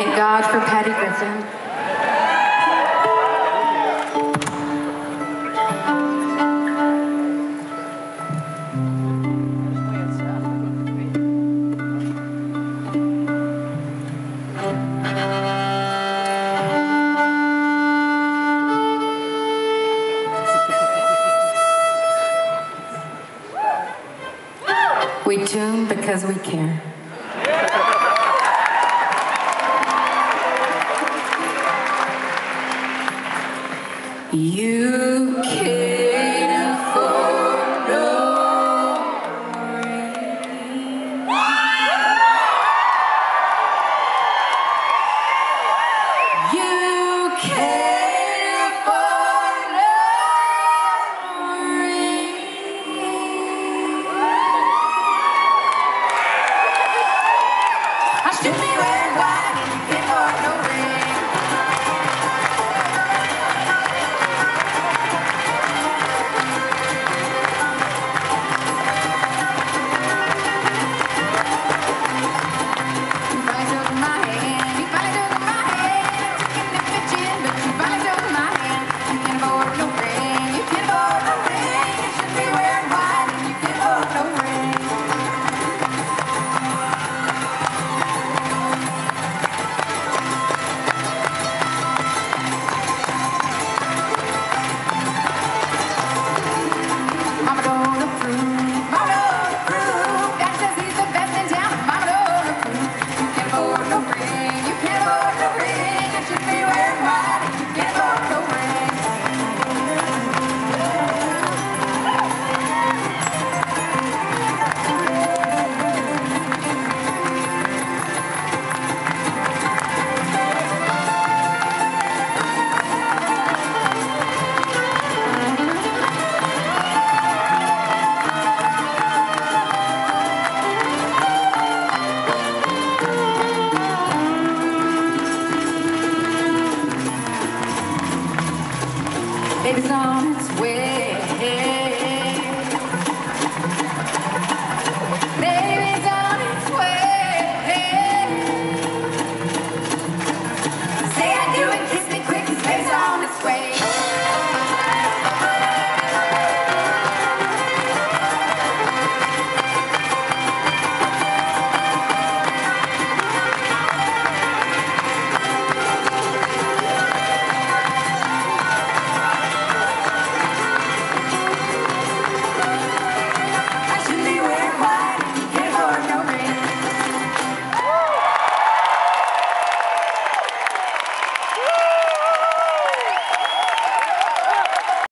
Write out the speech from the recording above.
Thank God for Patty Griffin. We tune because we care. You can. 好 It's on its way.